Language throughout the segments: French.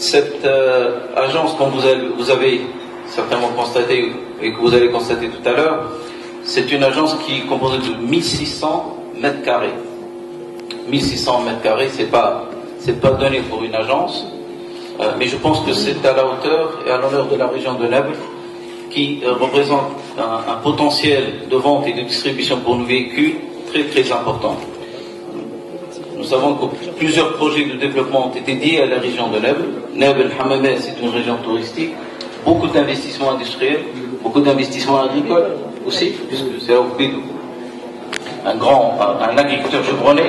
Cette euh, agence, comme vous avez, certainement constaté et que vous allez constater tout à l'heure, c'est une agence qui est composée de 1600 mètres carrés. 1600 mètres carrés, c'est pas, pas donné pour une agence, euh, mais je pense que c'est à la hauteur et à l'honneur de la région de Naples qui euh, représente un, un, potentiel de vente et de distribution pour nos véhicules très très important. Nous savons que plusieurs projets de développement ont été liés à la région de Nebel. Nebel Hamameh, c'est une région touristique. Beaucoup d'investissements industriels, beaucoup d'investissements agricoles aussi, puisque c'est un grand, un, agriculteur chevronné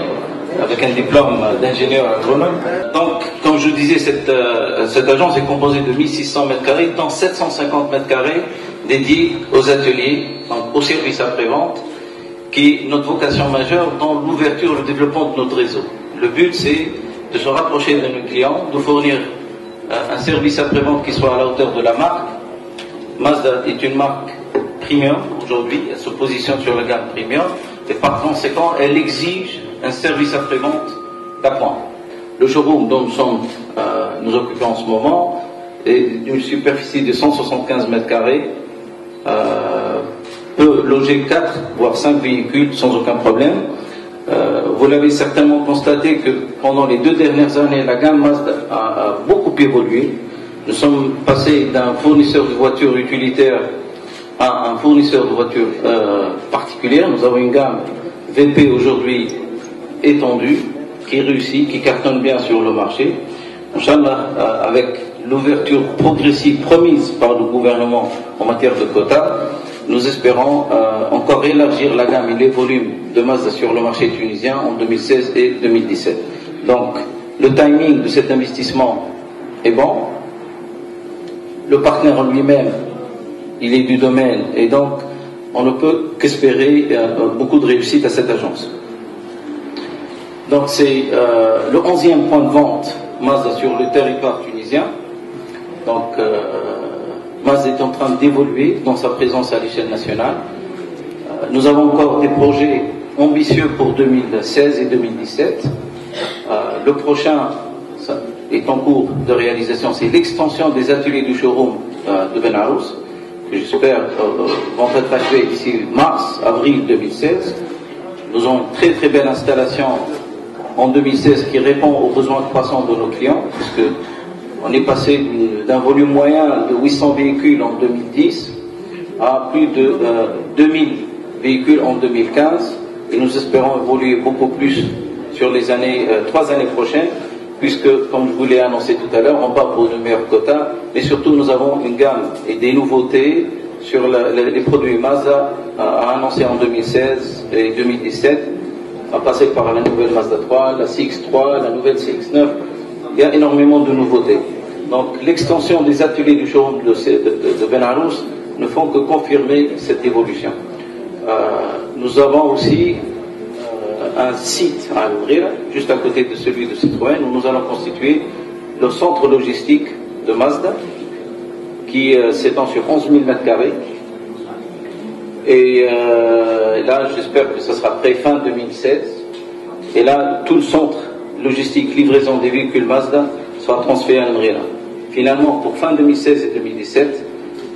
avec un diplôme d'ingénieur agronome. Donc, comme je disais, cette, euh, agence est composée de 1600 mètres carrés, dont 750 mètres carrés dédiés aux ateliers, donc aux services après-vente, qui est notre vocation majeure dans l'ouverture et le développement de notre réseau. Le but, c'est de se rapprocher de nos clients, de fournir un service après-vente qui soit à la hauteur de la marque. Mazda est une marque premium aujourd'hui, elle se positionne sur la gamme premium, et par conséquent, elle exige un service après-vente d'appoint. Le showroom dont nous, sommes, euh, nous occupons en ce moment est d'une superficie de 175 mètres carrés. Euh, loger 4 voire 5 véhicules sans aucun problème. Euh, vous l'avez certainement constaté que pendant les deux dernières années, la gamme Mazda a, beaucoup évolué. Nous sommes passés d'un fournisseur de voitures utilitaires à un fournisseur de voitures euh, particulières. Nous avons une gamme VP aujourd'hui étendue, qui réussit, qui cartonne bien sur le marché. Inch'Allah, euh, avec l'ouverture progressive promise par le gouvernement en matière de quotas, nous espérons euh, encore élargir la gamme et les volumes de Mazda sur le marché tunisien en 2016 et 2017. Donc, le timing de cet investissement est bon. Le partenaire en lui-même, il est du domaine et donc on ne peut qu'espérer euh, beaucoup de réussite à cette agence. Donc c'est euh, le 11e point de vente Mazda sur le territoire tunisien. Donc Est en train d'évoluer dans sa présence à l'échelle nationale. Euh, nous avons encore des projets ambitieux pour 2016 et 2017. Euh, le prochain est en cours de réalisation, c'est l'extension des ateliers du showroom euh, de Benarous, que j'espère vont être achevés d'ici mars, avril 2016. Nous avons une très très belle installation en 2016 qui répond aux besoins croissants de nos clients, on est passé d'un volume moyen de 800 véhicules en 2010 à plus de 2000 euh, véhicules en 2015 et nous espérons évoluer beaucoup plus sur les années, euh, trois années prochaines puisque, comme je vous l'ai annoncé tout à l'heure, on part pour de meilleurs quotas, mais surtout nous avons une gamme et des nouveautés sur les, produits Mazda à annoncer en 2016 et 2017, à passer par la nouvelle Mazda 3, la CX3, la nouvelle CX9, il y a énormément de nouveautés. Donc l'extension des ateliers du showroom de, de, Benarous ne font que confirmer cette évolution. Euh, nous avons aussi euh, un site à ouvrir, juste à côté de celui de Citroën, où nous allons constituer le centre logistique de Mazda, qui euh, s'étend sur 11 000 mètres carrés. Et là, j'espère que ce sera prêt fin 2016. Et là, tout le centre logistique livraison des véhicules Mazda soit transféré à Mrina. Finalement, pour fin 2016 et 2017,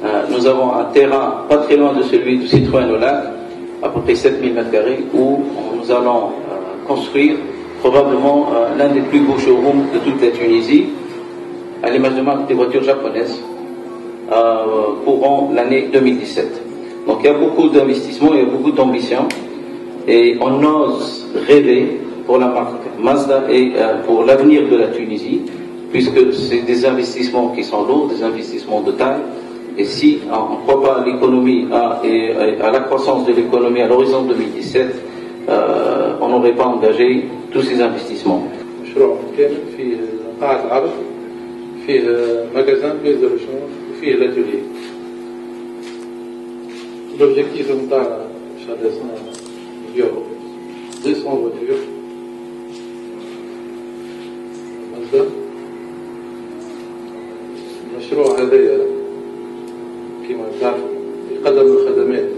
euh, nous avons un terrain pas très loin de celui du Citroën au lac, à peu près 7000 m2, où nous allons euh, construire probablement euh, l'un des plus beaux showrooms de toute la Tunisie, à l'image de marque des voitures japonaises, pour l'année 2017. Donc il y a beaucoup d'investissements, il y a beaucoup d'ambition, et on ose rêver pour la marque Mazda et euh, pour l'avenir de la Tunisie, puisque c'est des investissements qui sont lourds, des investissements de taille. Et si on ne croit pas à l'économie et à la croissance de l'économie à l'horizon 2017, euh, on n'aurait pas engagé tous ces investissements. L'objectif de 200 voitures المشروع هذا كما تعرف يقدم الخدمات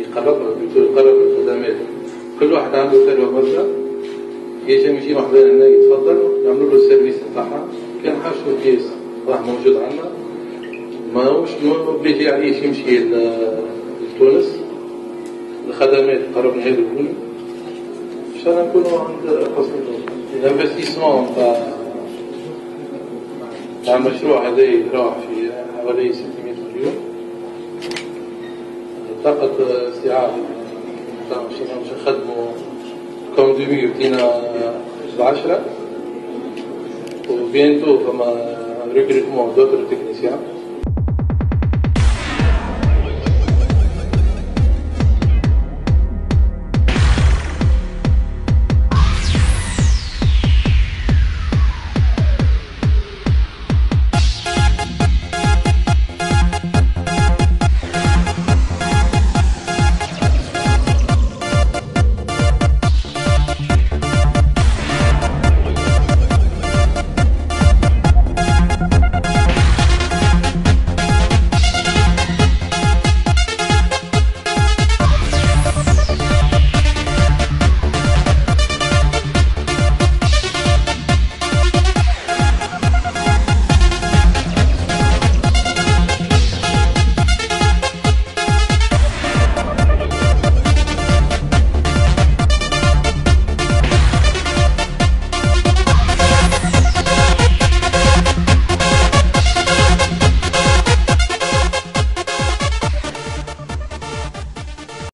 يقرب يقرب الخدمات. كل واحد عنده ثروة مبلغ يجي يجي وحدنا هنا يتفضل نعملوا له السيرفيس نتاعها. كان حاشوا كيس راه موجود عندنا. ماهوش موبليجي عليه يمشي لتونس. الخدمات قرب نهاية البني باش نكونوا عند حسن الانفستيسمون تاع تاع المشروع هذا يروح في حوالي 600 مليون طاقة استيعاب باش نخدموا كوم دومي بدينا بعشرة وبيانتو فما ريكروتمون دوتر تكنيسيان